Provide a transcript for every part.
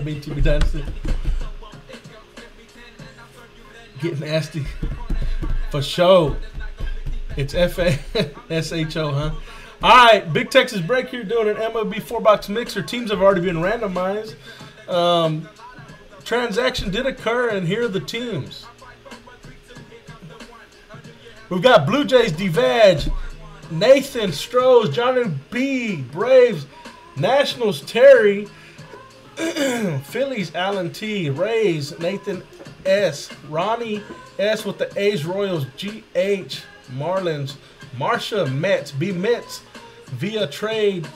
BTB Dynasty. Get nasty. For sure. It's F A S H O, huh? All right, Big Texas Break here doing an MLB four box mixer. Teams have already been randomized. Um, transaction did occur, and here are the teams. We've got Blue Jays, DeVag, Nathan Strohs, Johnny B, Braves, Nationals, Terry, Phillies, Alan T, Rays, Nathan S, Ronnie S. with the A's, Royals, GH, Marlins, Marsha Mets, B. Mets, via trade,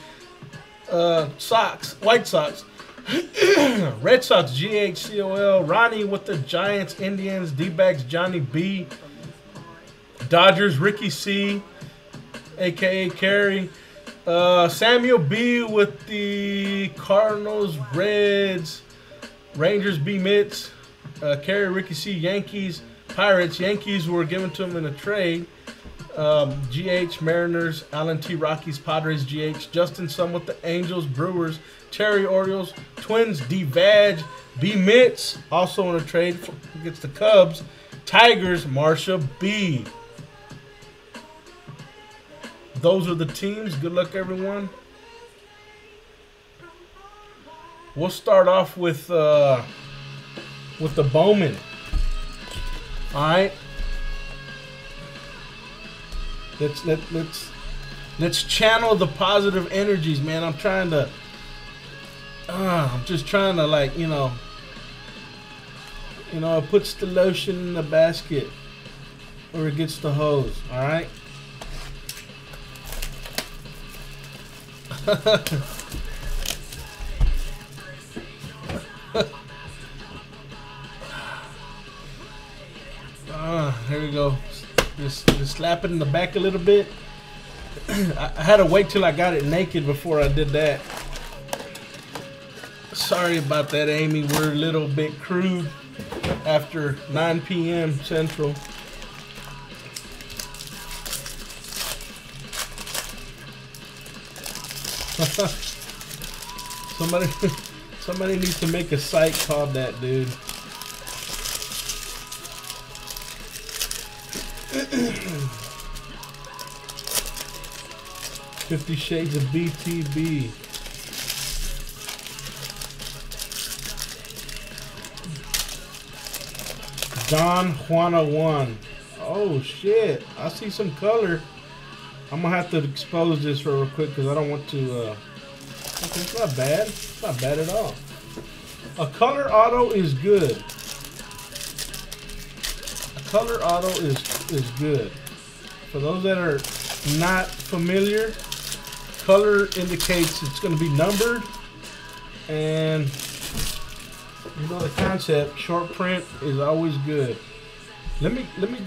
uh, Sox, White Sox, Red Sox, GHCOL, Ronnie with the Giants, Indians, D-backs, Johnny B, Dodgers, Ricky C, aka Carey, uh, Samuel B with the Cardinals, Reds, Rangers, B Mitts, uh, Carey, Ricky C, Yankees, Pirates. Yankees were given to him in a trade. Um, GH, Mariners, Alan T, Rockies, Padres, GH, Justin Sun with the Angels, Brewers, Terry Orioles, Twins, D Vag, B Mitts, also in a trade against the Cubs, Tigers, Marsha B. Those are the teams. Good luck, everyone. We'll start off with uh, with the Bowman. All right. Let's let let's let's channel the positive energies, man. I'm trying to. Uh, I'm just trying to like you know. You know, it puts the lotion in the basket, or it gets the hose. All right. Ah, there we go. Just, just slap it in the back a little bit. I, I had to wait till I got it naked before I did that. Sorry about that, Amy. We're a little bit crude after 9 p.m. Central. somebody, somebody needs to make a site called that, dude. Fifty Shades of BTB. Don Juana one. Oh shit! I see some color. I'm gonna have to expose this real quick because I don't want to. Uh... Okay, it's not bad. It's not bad at all. A color auto is good. A color auto is is good. For those that are not familiar, color indicates it's going to be numbered, and you know the concept. Short print is always good. Let me let me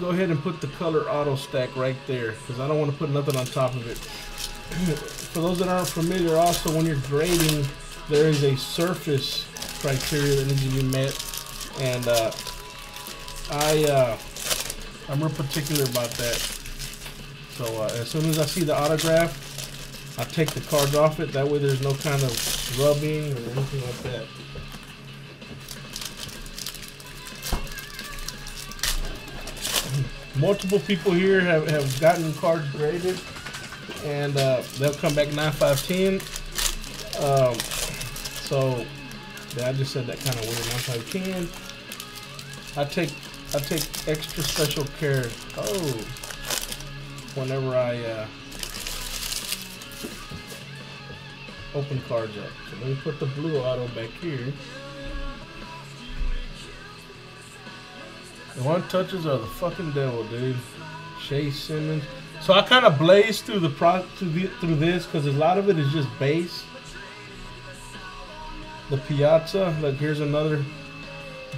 go ahead and put the color auto stack right there because I don't want to put nothing on top of it. For those that aren't familiar, also when you're grading, there is a surface criteria that needs to be met, and uh, I uh, I'm real particular about that. So uh, as soon as I see the autograph, I take the cards off it. That way, there's no kind of rubbing or anything like that. Multiple people here have, have gotten cards graded and uh, they'll come back 9510 um, so yeah, I just said that kind of weird 9510 I take I take extra special care oh whenever I uh, open cards up. So let me put the blue auto back here The one touches are the fucking devil, dude. Shay Simmons. So I kind of blazed through the pro through, the, through this because a lot of it is just bass. The Piazza. Look, here's another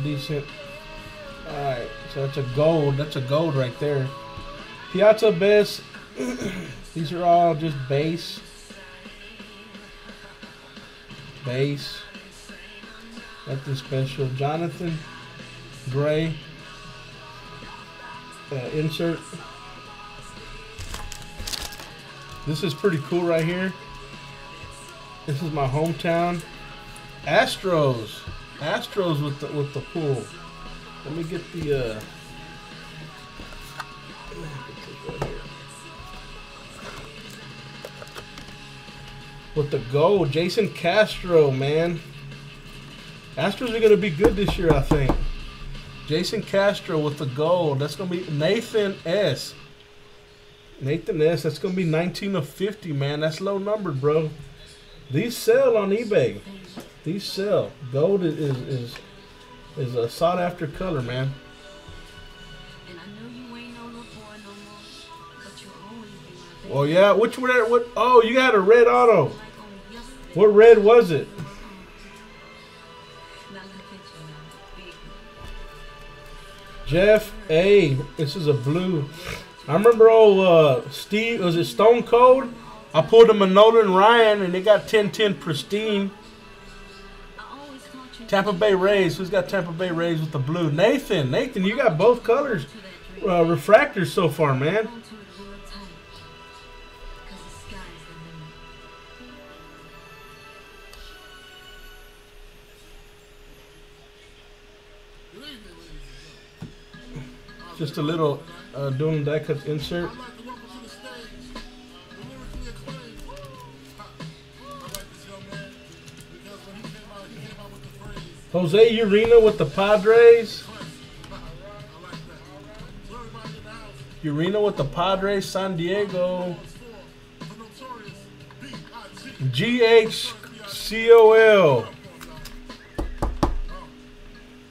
decent. All right, so that's a gold. That's a gold right there. Piazza best. These are all just bass. Base. Nothing special. Jonathan Gray uh, insert. This is pretty cool right here. This is my hometown, Astros. Astros with the with the pool. Let me get the uh with the gold. Jason Castro, man. Astros are gonna be good this year, I think. Jason Castro with the gold. That's gonna be Nathan S. Nathan S. That's gonna be 19 of 50, man. That's low numbered, bro. These sell on eBay. These sell. Gold is is is, a sought after color, man. And I know you ain't no little boy no more, but you'll always be my oh, baby. Well, yeah. Which one? What? Oh, you got a red auto. Oh, Yesterday. What red was it? Jeff A. This is a blue. I remember old uh, Steve. Was it Stone Cold? I pulled him a Nolan Ryan, and they got 10-10 pristine. Tampa Bay Rays. Who's got Tampa Bay Rays with the blue? Nathan. Nathan, you got both colors. Uh, refractors so far, man. Just a little uh, doing die cut insert. Jose Urena with the Padres. Urena with the Padres, San Diego. GHCOL.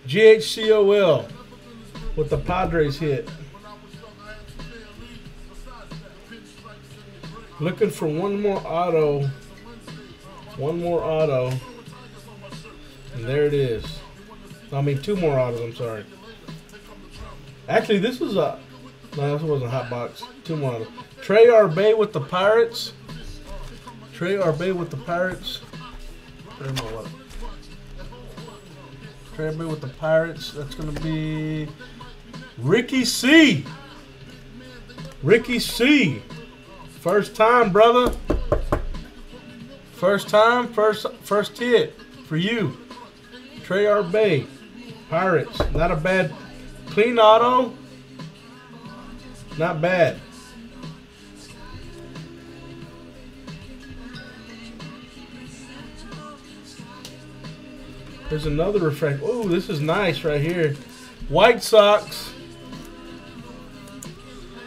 GHCOL with the Padres hit. Looking for one more auto. One more auto. And there it is. I mean, two more autos, I'm sorry. Actually, this was a. No, this wasn't a hot box. Two more autos. Trey Arbe with the Pirates. Trey Arbe with the Pirates. Where's my? Trey with the Pirates. That's going to be. Ricky C. Ricky C. First time, brother. First time, first first hit for you. Trey Arbe. Pirates. Not a bad clean auto. Not bad. There's another refract. Oh, this is nice right here. White Sox.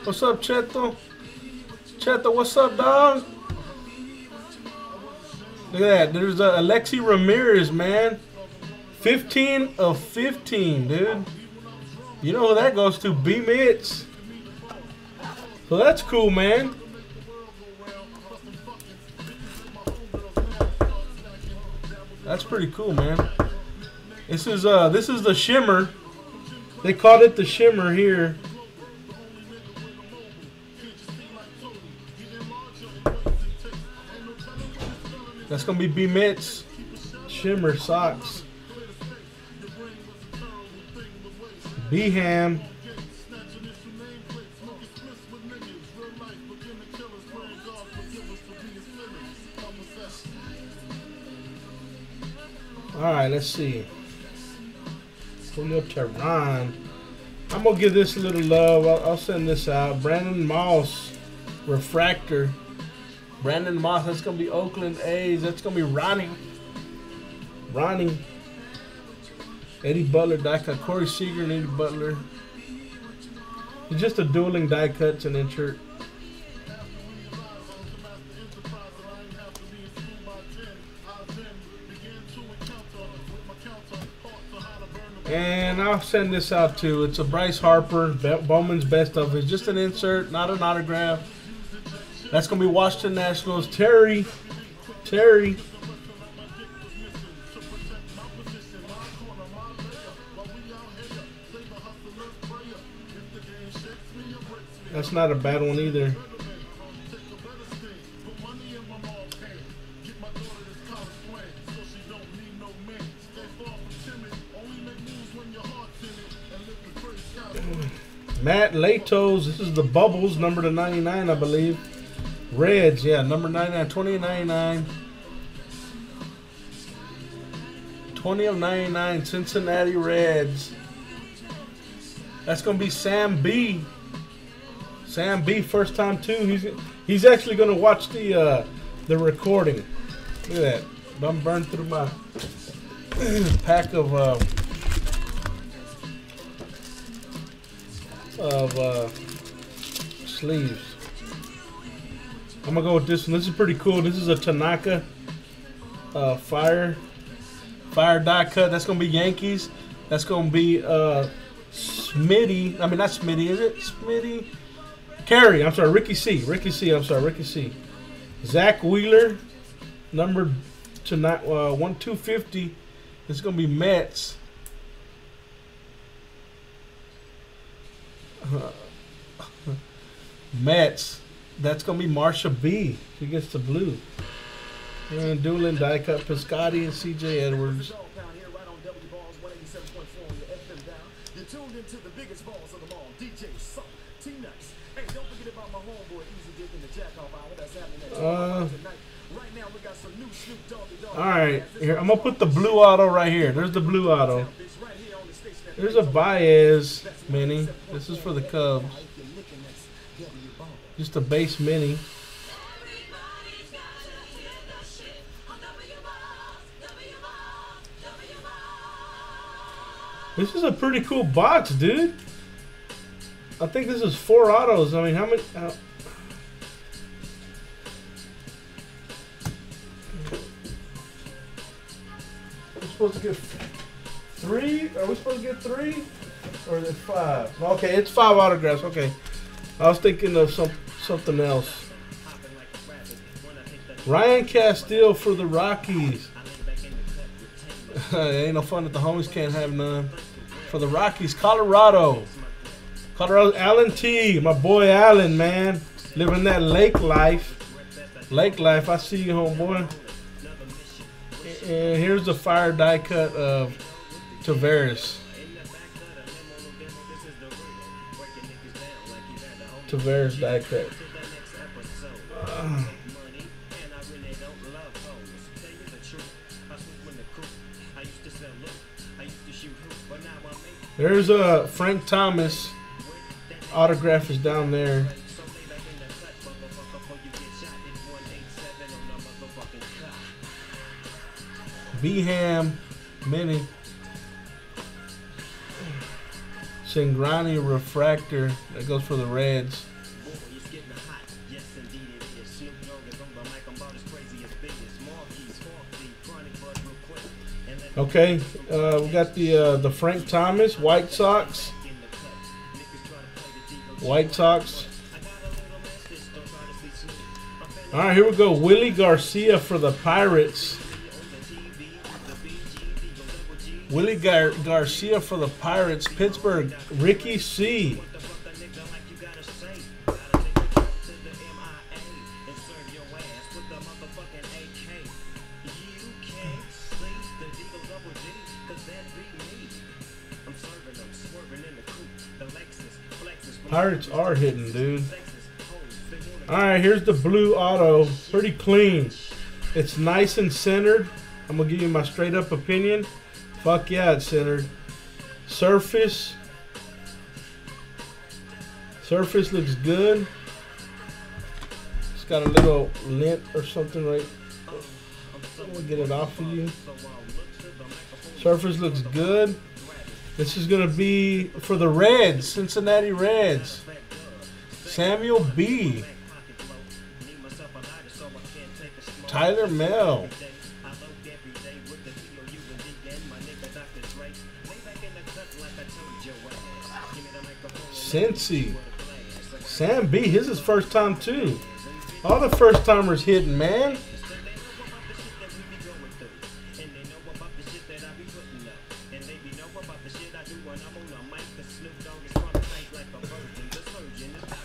What's up, Cheto? Cheto, what's up, dog? Look at that. There's uh, Alexei Ramirez, man. 15 of 15, dude. You know who that goes to? B Mitts. So that's cool, man. That's pretty cool, man. This is uh this is the shimmer. They called it the shimmer here. That's gonna be B Mitts. Shimmer socks. B Ham. Alright, let's see. Julio Teheran. I'm gonna give this a little love. I'll, I'll send this out. Brandon Moss, refractor. Brandon Moss. That's gonna be Oakland A's. That's gonna be Ronnie. Ronnie. Eddie Butler die cut. Corey Seager and Eddie Butler. It's just a dueling die cuts and then insert. And I'll send this out too. It's a Bryce Harper, Bowman's best of. It's just an insert, not an autograph. That's gonna be Washington Nationals. Terry, Terry. That's not a bad one either. Matt Latos, this is the Bubbles, number to 99, I believe. Reds, yeah, number 99, 2099. 20 of 99, Cincinnati Reds. That's gonna be Sam B. Sam B. First time too. He's he's actually gonna watch the uh, the recording. Look at that. I'm burned through my pack of uh, of uh, sleeves. I'm gonna go with this one. This is pretty cool. This is a Tanaka uh, fire fire die cut. That's gonna be Yankees. That's gonna be uh, Smitty. I mean not Smitty. Is it Smitty? Carey. I'm sorry, Ricky C. Ricky C. I'm sorry, Ricky C. Zack Wheeler, number tonight uh, one two fifty. It's gonna be Mets. Uh, Mets. That's gonna be Marsha B. She gets the blue. And Doolin, die cut Piscotti, and C.J. Edwards. You're tuned into the biggest balls of them all, DJ Suck, T-Nice. Hey, don't forget about my homeboy Easy Dick in the Jack Off That's happening at 12 Uh, tonight. Right now, we got some new Snoop Doggy Dogg. All right, here I'm gonna put the blue auto right here. There's the blue auto. Bitch, right here on the station that There's a Baez mini. This is for the Cubs. Just a base mini. This is a pretty cool box, dude. I think this is four autos. I mean, how many? Uh, we're supposed to get three? Are we supposed to get three? Or is it five? Okay, it's five autographs. Okay. I was thinking of some something else. Ryan Castile for the Rockies. ain't no fun that the homies can't have none. For the Rockies, Colorado. Colorado, Allen T, my boy Allen, man. Living that lake life. Lake life, I see you, homeboy. And here's the fire die cut of Taveras. Taveras die cut. There's uh, Frank Thomas. Autograph is down there. Beham, Mini. Cingrani Refractor. That goes for the Reds. Okay, uh, we got the uh, the Frank Thomas White Sox. White Sox. All right, here we go. Willie Garcia for the Pirates. Willie Gar- Garcia for the Pirates. Pittsburgh. Ricky C. Pirates are hitting, dude. All right, here's the blue auto. Pretty clean. It's nice and centered. I'm gonna give you my straight up opinion. Fuck yeah, it's centered. Surface. Surface looks good. It's got a little lint or something right. I'm gonna get it off of you. Surface looks good. This is gonna be for the Reds, Cincinnati Reds. Samuel B. Tyler Mahle. Cincy. Sam B. His is first time too. All the first timers hitting, man.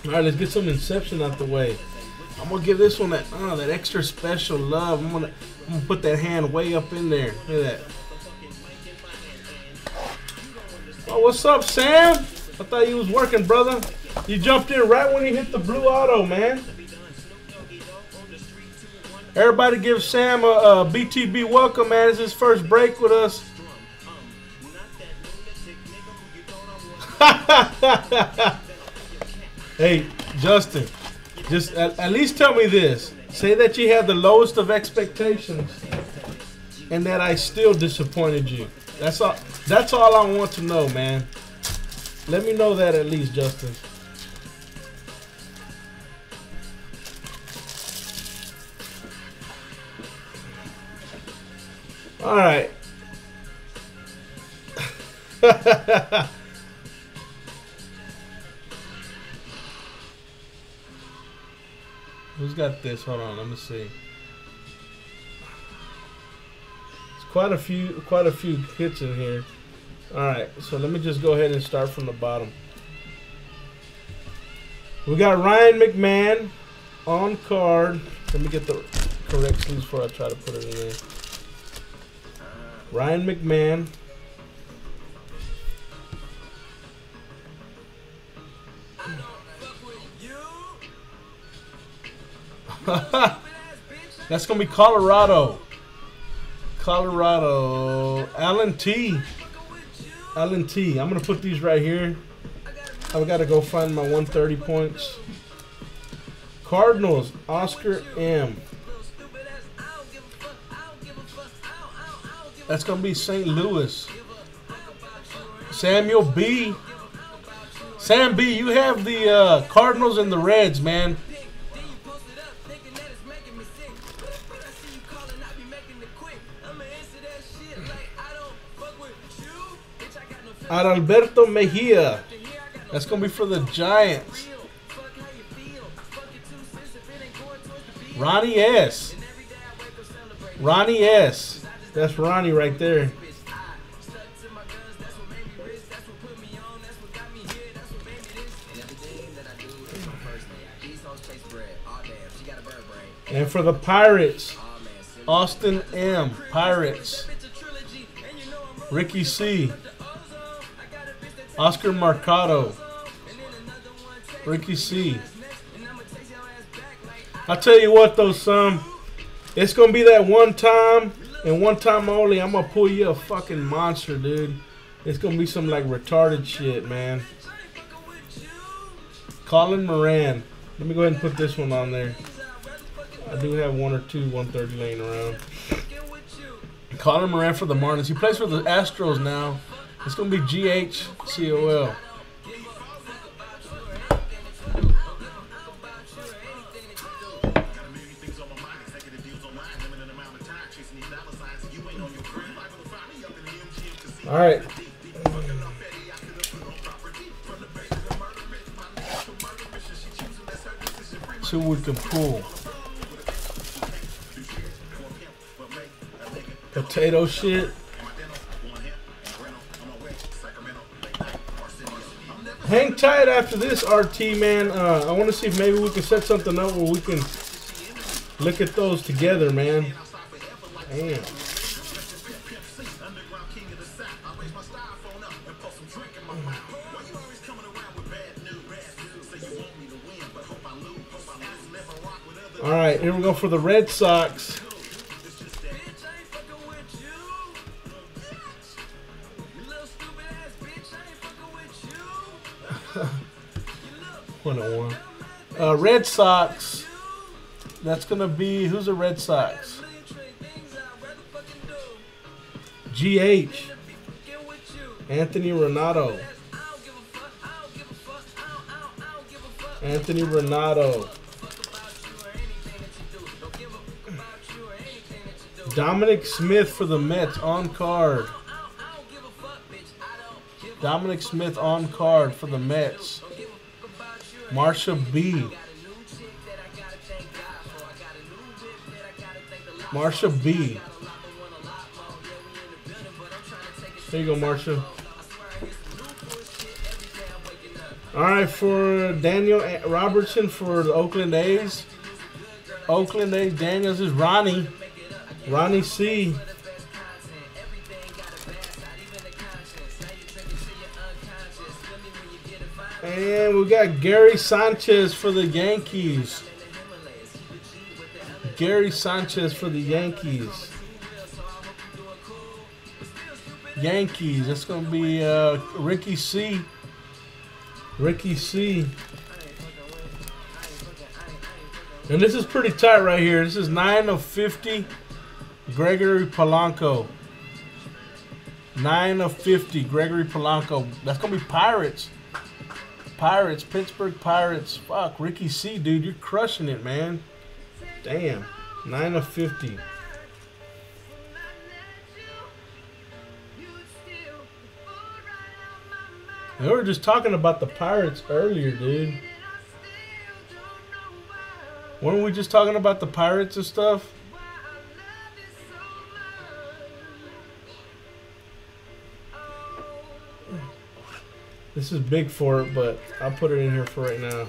All right, let's get some Inception out the way. I'm gonna give this one that uh, that extra special love. I'm gonna I'm gonna put that hand way up in there. Look at that. Oh, what's up, Sam? I thought you was working, brother. You jumped in right when he hit the blue auto, man. Everybody give Sam a, a BTB welcome, man. It's his first break with us. hey, Justin, just at, at least tell me this. Say that you had the lowest of expectations and that I still disappointed you. That's all that's all I want to know, man. Let me know that at least, Justin. All right. Who's got this? Hold on, let me see. It's quite a few, quite a few hits in here. All right, so let me just go ahead and start from the bottom. We got Ryan McMahon on card. Let me get the correct sleeves before I try to put it in there. Ryan McMahon. That's gonna be Colorado. Colorado. Alan T. Alan T. I'm gonna put these right here. I've got to go find my 130 points. Cardinals. Oscar M. That's gonna be St. Louis. Samuel B. Sam B. You have the uh, Cardinals and the Reds, man. Adalberto Mejia. That's gonna be for the Giants. Ronnie S. Ronnie S. That's Ronnie right there. And for the Pirates, Austin M. Pirates. Ricky C. Oscar Mercado. Ricky C. I tell you what though, son. It's gonna be that one time and one time only. I'm gonna pull you a fucking monster, dude. It's gonna be some like retarded shit, man. Colin Moran. Let me go ahead and put this one on there. I do have one or two 130 laying around. Colin Moran for the Marlins. He plays for the Astros now. It's gonna be G H C O L. All right. What we can pull. Potato shit. Hang tight after this, RT man. Uh, I want to see if maybe we can set something up where we can look at those together, man. Damn. All right, here we go for the Red Sox. Red Sox. That's gonna be who's the Red Sox? GH. Anthony Ranaudo. Anthony Ranaudo. Dominic Smith for the Mets on card. Dominic Smith on card for the Mets. Marsha B. Marsha B. There you go, Marsha. All right, for Daniel Robertson for the Oakland A's. Oakland A's, Daniels is Ronnie. Ronnie C. And we got Gary Sanchez for the Yankees. Gary Sanchez for the Yankees. Yankees. That's gonna be uh, Ricky C. Ricky C. And this is pretty tight right here. This is 9 of 50. Gregory Polanco. 9 of 50. Gregory Polanco. That's going to be Pirates. Pirates. Pittsburgh Pirates. Fuck. Ricky C, dude. You're crushing it, man. Damn. 9 of 50. And we were just talking about the Pirates earlier, dude. Weren't we just talking about the Pirates and stuff? This is big for it, but I'll put it in here for right now.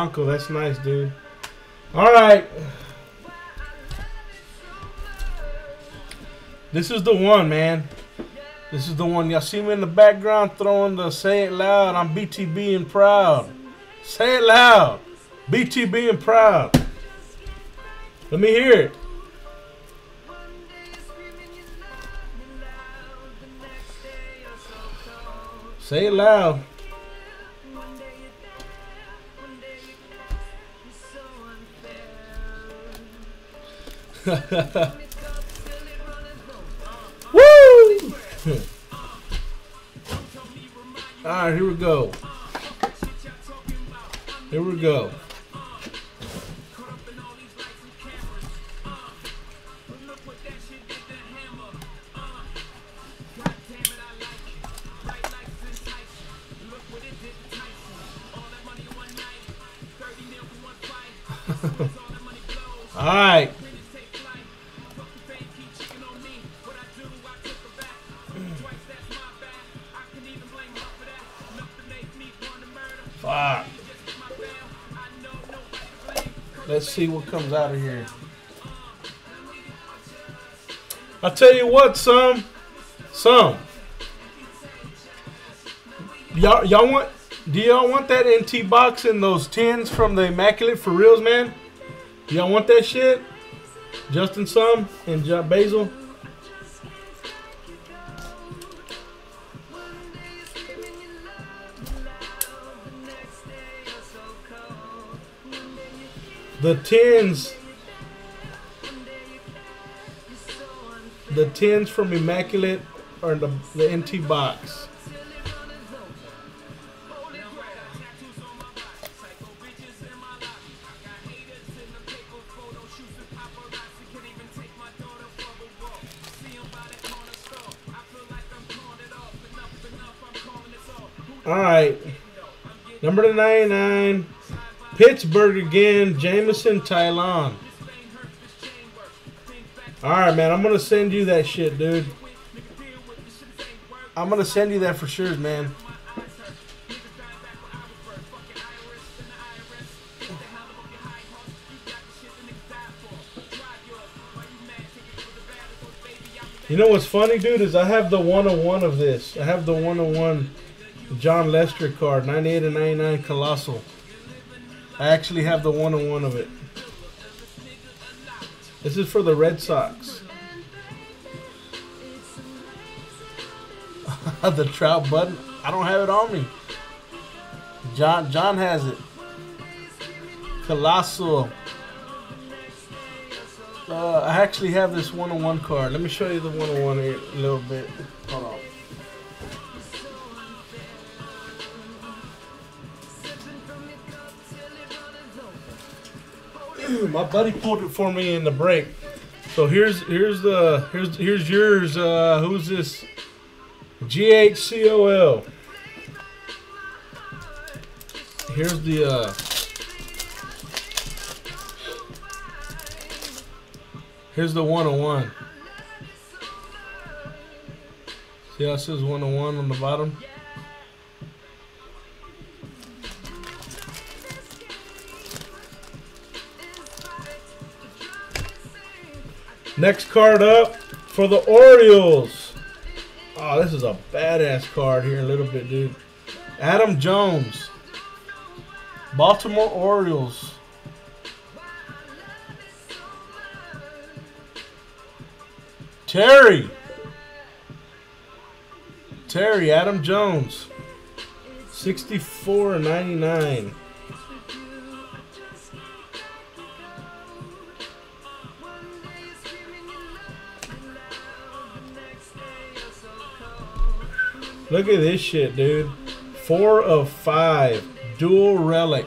Polanco, that's nice, dude. All right. This is the one, man. This is the one. Y'all see me in the background throwing the say it loud. I'm BTB and proud. Say it loud. BTB and proud. Let me hear it. Say it loud. Woo! All right, here we go. Here we go. Comes out of here. I'll tell you what, some, some. Y'all, y'all want? Do y'all want that NT box and those tins from the Immaculate for reals, man? Y'all want that shit? Justin, some and Basil. The tins. The tins from Immaculate are in the, the NT box. All right. Number 99. Pittsburgh again. Jameson Taillon. All right, man. I'm going to send you that shit, dude. I'm going to send you that for sure, man. You know what's funny, dude, is I have the 101 of this. I have the 101 Jon Lester card, 98 and 99 Colossal. I actually have the 101 of it. This is for the Red Sox. the trout button. I don't have it on me. John John has it. Colossal. Uh, I actually have this 101 card. Let me show you the 101 here a little bit. Hold on. My buddy pulled it for me in the break. So here's here's the here's here's yours. Uh, who's this? G H C O L. Here's the uh, here's the 101. See how it says 101 on the bottom? Next card up For the Orioles. Oh, this is a badass card here a little bit, dude. Adam Jones. Baltimore Orioles. Terry. Terry, Adam Jones. 64 99. Look at this shit, dude. Four of five. Dual relic.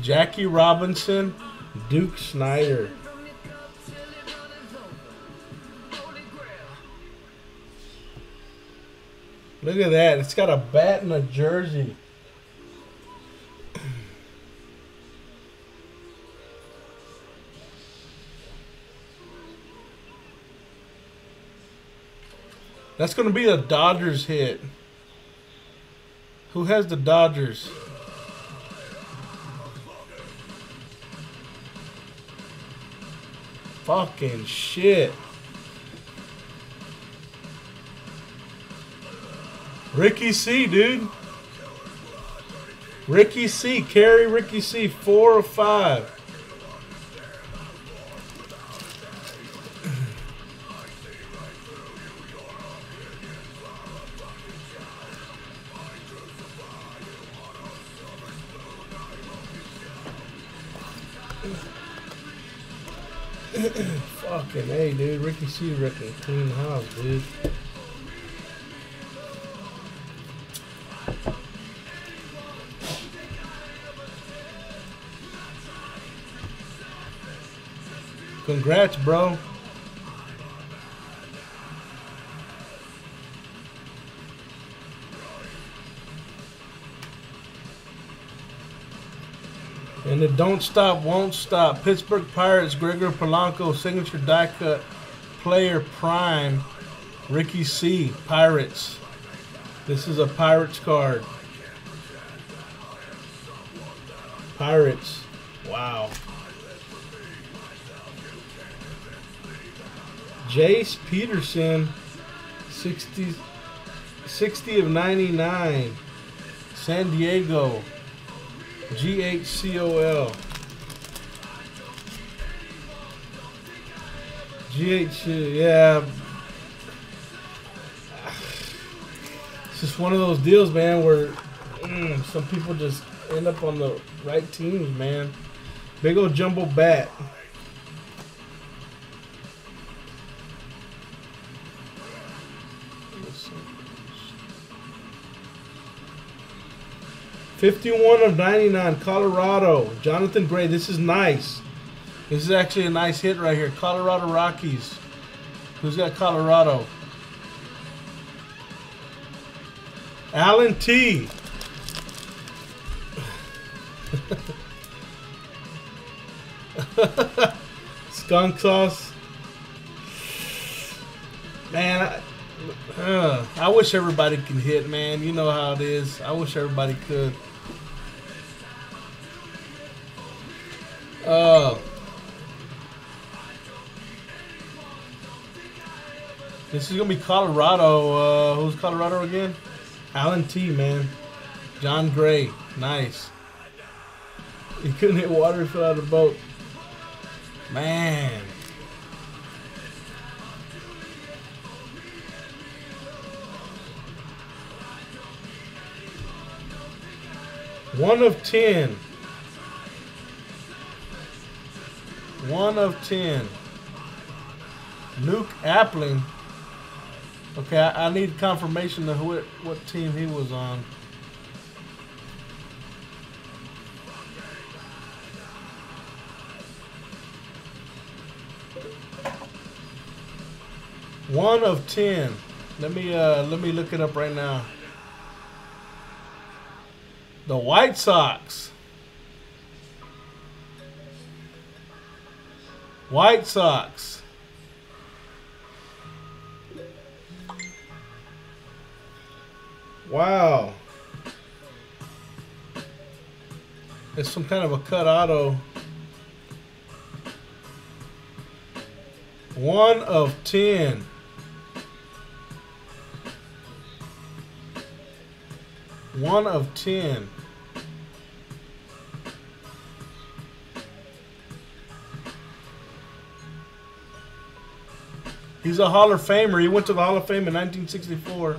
Jackie Robinson, Duke Snider. Look at that. It's got a bat and a jersey. That's going to be a Dodgers hit. Who has the Dodgers? Fucking shit. Ricky C, dude. Ricky C, carry Ricky C, four or five. Ricky C, clean house, dude. Congrats, bro. And the Don't Stop, Won't Stop. Pittsburgh Pirates, Gregor Polanco, signature die cut, player prime, Ricky C. Pirates. This is a Pirates card. Pirates. Wow. Jace Peterson, 60, 60 of 99. San Diego. GHCOL. GH, yeah. It's just one of those deals, man, where mm, some people just end up on the right teams, man. Big old jumbo bat. Fifty-one of ninety-nine, Colorado. Jonathan Gray. This is nice. This is actually a nice hit right here. Colorado Rockies. Who's got Colorado? Alan T. Skunk sauce. Man, I, uh, I wish everybody could hit, man. You know how it is. I wish everybody could. This is gonna be Colorado. Uh, who's Colorado again? Alan T. Man, John Gray. Nice. He couldn't hit water. He fell out of the boat. Man. One of ten. One of ten. Luke Appling. Okay, I, I need confirmation of who what team he was on. One of ten. Let me uh let me look it up right now. The White Sox. White Sox. Wow. It's some kind of a cut auto. One of ten. One of ten. He's a Hall of Famer. He went to the Hall of Fame in 1964.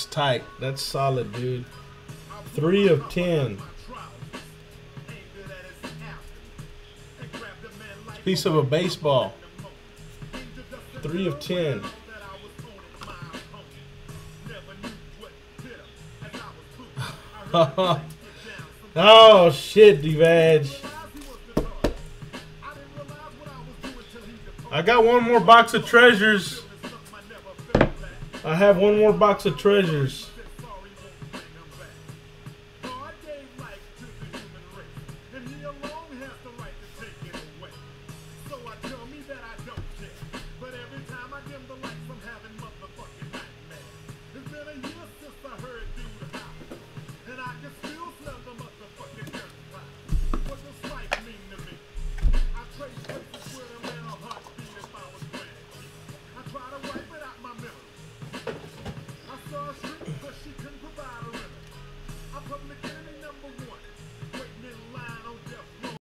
That's tight. That's solid, dude. Three of ten. Piece of a baseball. Three of ten. oh shit, Devage. I got one more box of treasures. I have one more box of treasures.